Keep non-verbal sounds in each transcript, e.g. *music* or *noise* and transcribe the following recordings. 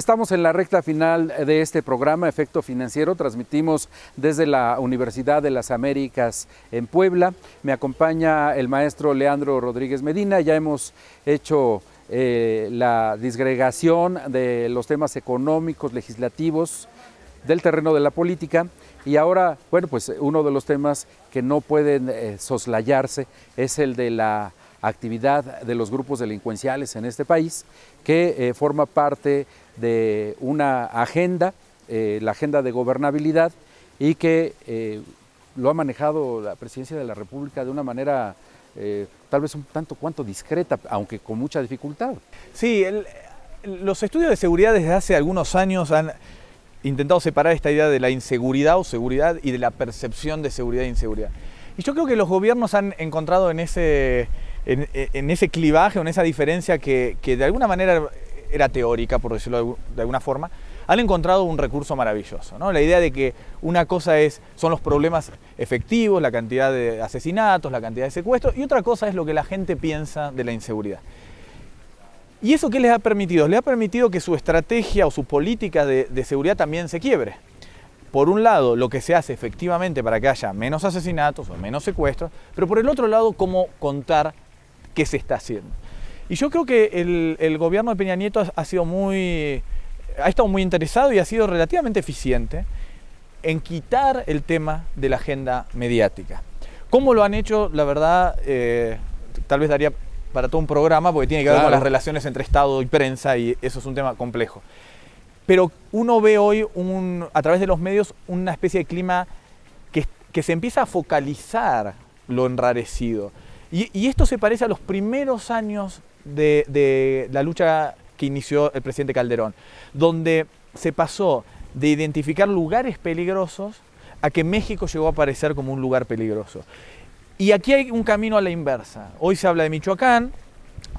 Estamos en la recta final de este programa, Efecto Financiero. Transmitimos desde la Universidad de las Américas en Puebla. Me acompaña el maestro Leandro Rodríguez Medina. Ya hemos hecho eh, la disgregación de los temas económicos, legislativos, del terreno de la política. Y ahora, bueno, pues uno de los temas que no pueden eh, soslayarse es el de la actividad de los grupos delincuenciales en este país, que eh, forma parte de una agenda, eh, la agenda de gobernabilidad, y que eh, lo ha manejado la presidencia de la República de una manera tal vez un tanto cuanto discreta, aunque con mucha dificultad. Sí, los estudios de seguridad desde hace algunos años han intentado separar esta idea de la inseguridad o seguridad y de la percepción de seguridad e inseguridad. Y yo creo que los gobiernos han encontrado en ese, en, ese clivaje en esa diferencia que, de alguna manera era teórica, por decirlo de alguna forma, han encontrado un recurso maravilloso. ¿no? La idea de que una cosa es, son los problemas efectivos, la cantidad de asesinatos, la cantidad de secuestros, y otra cosa es lo que la gente piensa de la inseguridad. ¿Y eso qué les ha permitido? Les ha permitido que su estrategia o su política de, de seguridad también se quiebre. Por un lado, lo que se hace efectivamente para que haya menos asesinatos o menos secuestros, pero por el otro lado, cómo contar qué se está haciendo. Y yo creo que el, gobierno de Peña Nieto ha, sido muy, ha estado muy interesado y ha sido relativamente eficiente en quitar el tema de la agenda mediática. ¿Cómo lo han hecho? La verdad, eh, tal vez daría para todo un programa porque tiene que ver con las relaciones entre Estado y prensa y eso es un tema complejo. Pero uno ve hoy un, a través de los medios una especie de clima que, que se empieza a focalizar lo enrarecido. Y, esto se parece a los primeros años de, la lucha que inició el presidente Calderón, donde se pasó de identificar lugares peligrosos a que México llegó a aparecer como un lugar peligroso. Y aquí hay un camino a la inversa. Hoy se habla de Michoacán,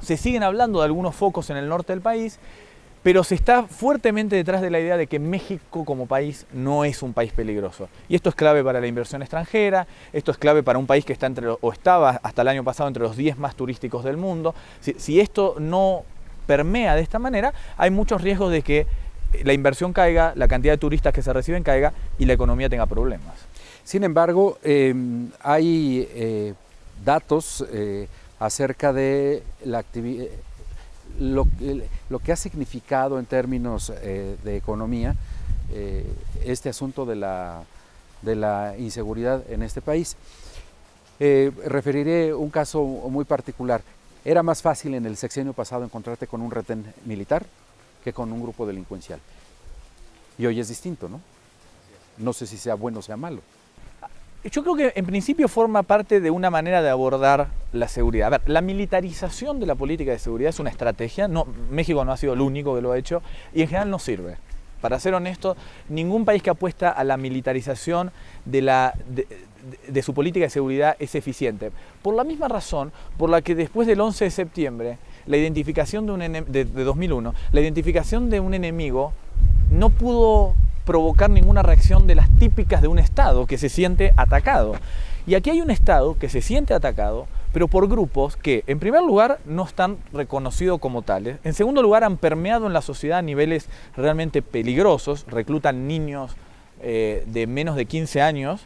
se siguen hablando de algunos focos en el norte del país, pero se está fuertemente detrás de la idea de que México como país no es un país peligroso. Y esto es clave para la inversión extranjera, esto es clave para un país que está entre, o estaba hasta el año pasado entre los 10 más turísticos del mundo. Si, esto no permea de esta manera, hay muchos riesgos de que la inversión caiga, la cantidad de turistas que se reciben caiga y la economía tenga problemas. Sin embargo, em, hay eh, datos eh, acerca de la actividad lo, que ha significado en términos eh, de economía eh, este asunto de la, de la, inseguridad en este país. Eh, referiré un caso muy particular. Era más fácil en el sexenio pasado encontrarte con un retén militar que con un grupo delincuencial. Y hoy es distinto, ¿no? No sé si sea bueno o sea malo. Yo creo que en principio forma parte de una manera de abordar la seguridad. A ver, la militarización de la política de seguridad es una estrategia. No, México no ha sido el único que lo ha hecho y en general no sirve. Para ser honesto, ningún país que apuesta a la militarización de, la, de, su política de seguridad es eficiente. Por la misma razón por la que después del 11 de septiembre, la identificación de, un de 2001, la identificación de un enemigo no pudo provocar ninguna reacción de las típicas de un Estado que se siente atacado. Y aquí hay un Estado que se siente atacado, pero por grupos que, en primer lugar, no están reconocidos como tales. En segundo lugar, han permeado en la sociedad a niveles realmente peligrosos, reclutan niños eh, de menos de 15 años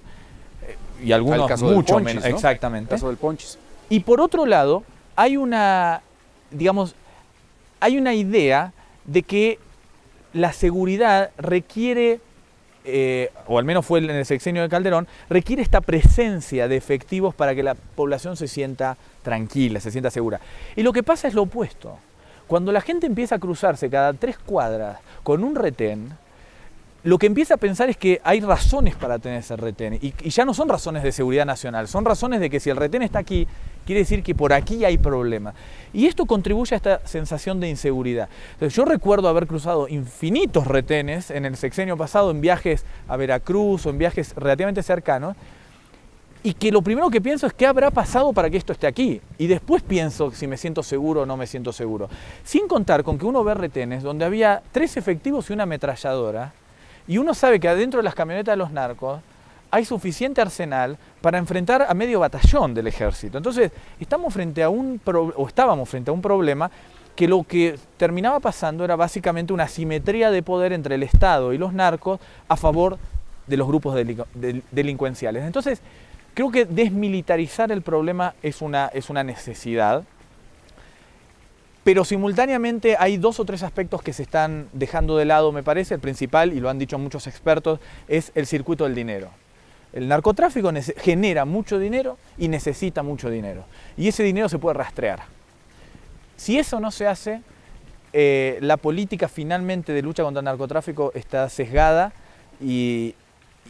eh, y algunos mucho menos. Exactamente. caso del Ponchis. Y por otro lado, hay una, digamos, hay una idea de que la seguridad requiere, eh, o al menos fue en el sexenio de Calderón, requiere esta presencia de efectivos para que la población se sienta tranquila, se sienta segura. Y lo que pasa es lo opuesto. Cuando la gente empieza a cruzarse cada tres cuadras con un retén, lo que empieza a pensar es que hay razones para tener ese retén. Y, ya no son razones de seguridad nacional, son razones de que si el retén está aquí, quiere decir que por aquí hay problemas. Y esto contribuye a esta sensación de inseguridad. yo recuerdo haber cruzado infinitos retenes en el sexenio pasado, en viajes a Veracruz o en viajes relativamente cercanos, y que lo primero que pienso es qué habrá pasado para que esto esté aquí. Y después pienso si me siento seguro o no me siento seguro. Sin contar con que uno ve retenes donde había tres efectivos y una ametralladora y uno sabe que adentro de las camionetas de los narcos hay suficiente arsenal para enfrentar a medio batallón del ejército. Entonces, estamos frente a un o estábamos frente a un problema que lo que terminaba pasando era básicamente una simetría de poder entre el Estado y los narcos a favor de los grupos delincuenciales. Entonces, creo que desmilitarizar el problema es una, es una necesidad, pero simultáneamente hay dos o tres aspectos que se están dejando de lado, me parece. El principal, y lo han dicho muchos expertos, es el circuito del dinero. El narcotráfico genera mucho dinero y necesita mucho dinero. Y ese dinero se puede rastrear. Si eso no se hace, eh, la política finalmente de lucha contra el narcotráfico está sesgada y,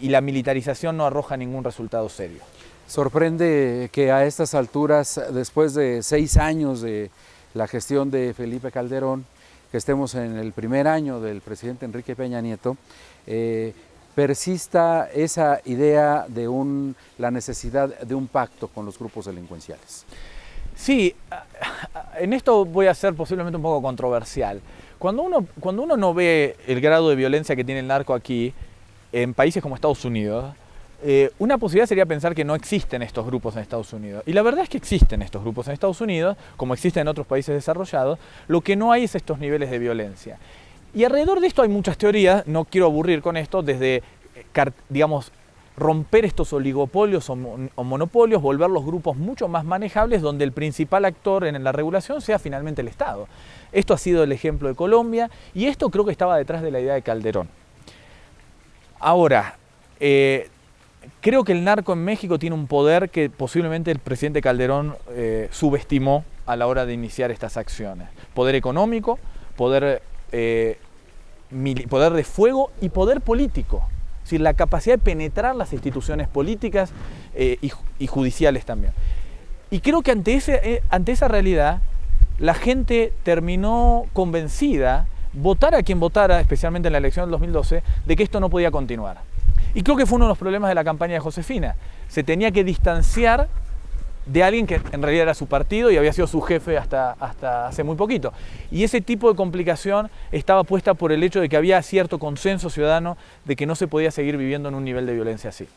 la militarización no arroja ningún resultado serio. Sorprende que a estas alturas, después de seis años de la gestión de Felipe Calderón, que estemos en el primer año del presidente Enrique Peña Nieto, eh, persista esa idea de un, la necesidad de un pacto con los grupos delincuenciales. Sí, en esto voy a ser posiblemente un poco controversial. Cuando uno, cuando uno no ve el grado de violencia que tiene el narco aquí, en países como Estados Unidos, eh, una posibilidad sería pensar que no existen estos grupos en Estados Unidos. Y la verdad es que existen estos grupos en Estados Unidos, como existen en otros países desarrollados, lo que no hay es estos niveles de violencia. Y alrededor de esto hay muchas teorías, no quiero aburrir con esto, desde, eh, digamos, romper estos oligopolios o, monopolios, volver los grupos mucho más manejables, donde el principal actor en la regulación sea finalmente el Estado. Esto ha sido el ejemplo de Colombia y esto creo que estaba detrás de la idea de Calderón. Ahora, eh, creo que el narco en México tiene un poder que posiblemente el presidente Calderón eh, subestimó a la hora de iniciar estas acciones. Poder económico, poder, poder de fuego y poder político decir, la capacidad de penetrar las instituciones políticas eh, y, judiciales también. Y creo que ante, ese, eh, ante esa realidad, la gente terminó convencida, votar a quien votara, especialmente en la elección del 2012, de que esto no podía continuar. Y creo que fue uno de los problemas de la campaña de Josefina. Se tenía que distanciar de alguien que en realidad era su partido y había sido su jefe hasta, hasta hace muy poquito. Y ese tipo de complicación estaba puesta por el hecho de que había cierto consenso ciudadano de que no se podía seguir viviendo en un nivel de violencia así.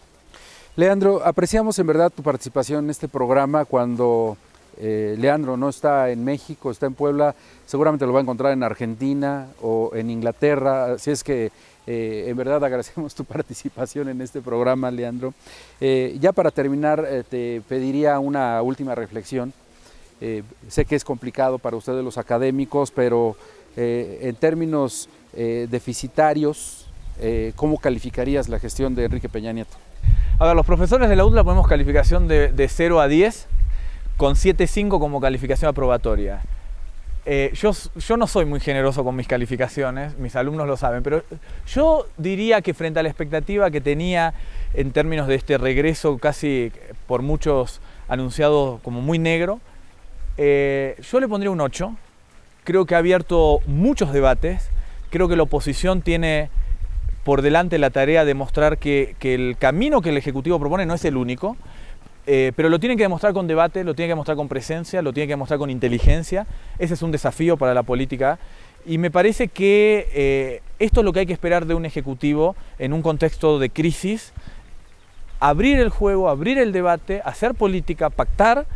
Leandro, apreciamos en verdad tu participación en este programa cuando eh, Leandro no está en México, está en Puebla, seguramente lo va a encontrar en Argentina o en Inglaterra, si es que eh, en verdad agradecemos *laughs* tu participación en este programa, Leandro. Eh, ya para terminar, te pediría una última reflexión. sé que es complicado para ustedes los académicos, pero en términos deficitarios, ¿cómo calificarías la gestión de Enrique Peña Nieto? A los profesores de la UDLA ponemos calificación de, de 0 a 10, con 7.5 como calificación aprobatoria. Eh, yo, yo, no soy muy generoso con mis calificaciones, mis alumnos lo saben, pero yo diría que frente a la expectativa que tenía en términos de este regreso casi por muchos anunciado como muy negro, eh, yo le pondría un 8. Creo que ha abierto muchos debates, creo que la oposición tiene por delante la tarea de mostrar que, que el camino que el Ejecutivo propone no es el único, eh, pero lo tienen que demostrar con debate, lo tienen que demostrar con presencia, lo tienen que demostrar con inteligencia. Ese es un desafío para la política. Y me parece que eh, esto es lo que hay que esperar de un ejecutivo en un contexto de crisis. Abrir el juego, abrir el debate, hacer política, pactar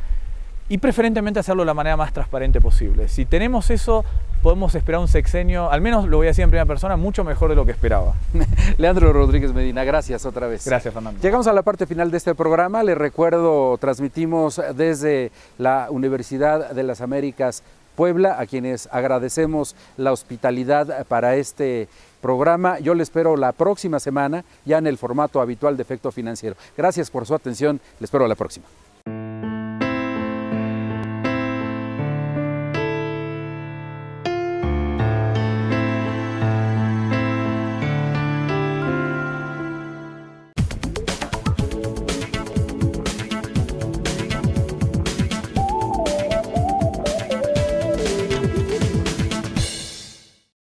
y preferentemente hacerlo de la manera más transparente posible. Si tenemos eso, podemos esperar un sexenio, al menos lo voy a decir en primera persona, mucho mejor de lo que esperaba. *laughs* Leandro Rodríguez Medina, gracias otra vez. Gracias, Fernando. Llegamos a la parte final de este programa. Les recuerdo, transmitimos desde la Universidad de las Américas Puebla, a quienes agradecemos la hospitalidad para este programa. Yo les espero la próxima semana, ya en el formato habitual de efecto financiero. Gracias por su atención, les espero la próxima.